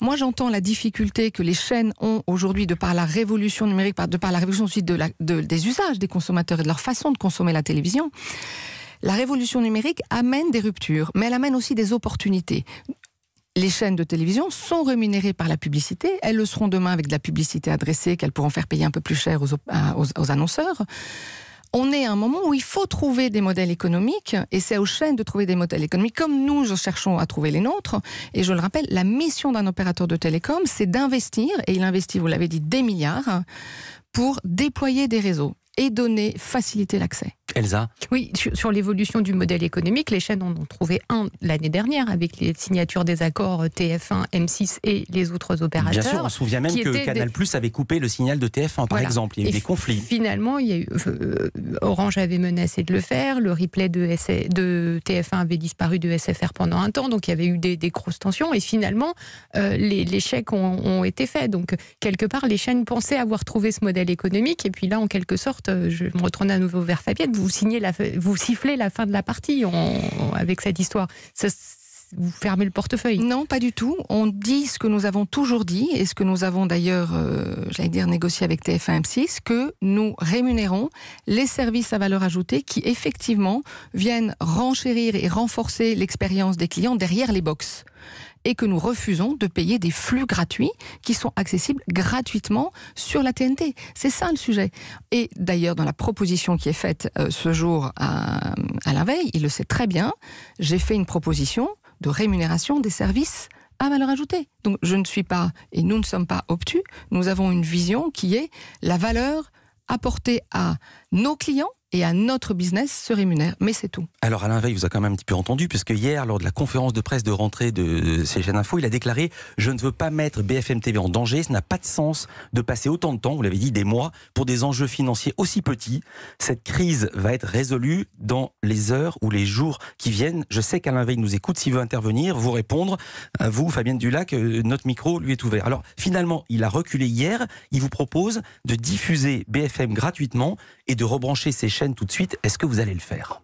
Moi, j'entends la difficulté que les chaînes ont aujourd'hui de par la révolution numérique, de par la révolution aussi de des usages des consommateurs et de leur façon de consommer la télévision. La révolution numérique amène des ruptures, mais elle amène aussi des opportunités les chaînes de télévision sont rémunérées par la publicité. Elles le seront demain avec de la publicité adressée qu'elles pourront faire payer un peu plus cher aux, annonceurs. On est à un moment où il faut trouver des modèles économiques et c'est aux chaînes de trouver des modèles économiques comme nous, cherchons à trouver les nôtres. Et je le rappelle, la mission d'un opérateur de télécom, c'est d'investir, et il investit, vous l'avez dit, des milliards pour déployer des réseaux et donner, faciliter l'accès. Elsa Oui, sur, l'évolution du modèle économique, les chaînes en ont trouvé un l'année dernière avec les signatures des accords TF1, M6 et les autres opérateurs. Bien sûr, on se souvient même que Canal Plus avait coupé le signal de TF1, par exemple. Il y a eu des conflits. Finalement, il y a eu, euh, Orange avait menacé de le faire, le replay de, de, TF1 avait disparu de SFR pendant un temps, donc il y avait eu des, grosses tensions. Et finalement, euh, les, chèques ont, été faits. Donc, quelque part, les chaînes pensaient avoir trouvé ce modèle économique. Et puis là, en quelque sorte, euh, je me retourne à nouveau vers Fabienne, vous, signez la, vous sifflez la fin de la partie avec cette histoire. vous fermez le portefeuille Non, pas du tout. On dit ce que nous avons toujours dit et ce que nous avons d'ailleurs, euh, j'allais dire, négocié avec TF1 M6, que nous rémunérons les services à valeur ajoutée qui effectivement viennent renchérir et renforcer l'expérience des clients derrière les box et que nous refusons de payer des flux gratuits qui sont accessibles gratuitement sur la TNT. C'est ça le sujet. Et d'ailleurs, dans la proposition qui est faite euh, ce jour à, à la veille, il le sait très bien, j'ai fait une proposition de rémunération des services à valeur ajoutée. Donc je ne suis pas, et nous ne sommes pas obtus, nous avons une vision qui est la valeur apportée à nos clients et à notre business se rémunère. Mais c'est tout. Alors Alain Veil vous a quand même un petit peu entendu, puisque hier, lors de la conférence de presse de rentrée de CGN Info, il a déclaré « Je ne veux pas mettre BFM TV en danger, ce n'a pas de sens de passer autant de temps, vous l'avez dit, des mois, pour des enjeux financiers aussi petits. Cette crise va être résolue dans les heures ou les jours qui viennent. Je sais qu'Alain Veil nous écoute, s'il veut intervenir, vous répondre, vous, Fabienne Dulac, euh, notre micro lui est ouvert. Alors finalement, il a reculé hier, il vous propose de diffuser BFM gratuitement et de rebrancher ses chaînes tout de suite. Est-ce que vous allez le faire?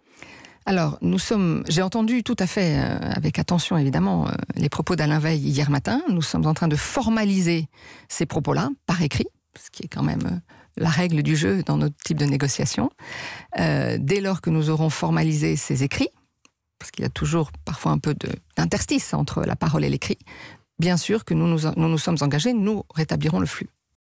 Alors, nous sommes. J'ai entendu tout à fait, euh, avec attention évidemment, euh, les propos d'Alain Veil hier matin. Nous sommes en train de formaliser ces propos-là par écrit, ce qui est quand même euh, la règle du jeu dans notre type de négociation. dès lors que nous aurons formalisé ces écrits, parce qu'il y a toujours parfois un peu d'interstice entre la parole et l'écrit, bien sûr que nous nous, nous nous sommes engagés, nous rétablirons le flux.